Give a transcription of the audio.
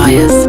desires.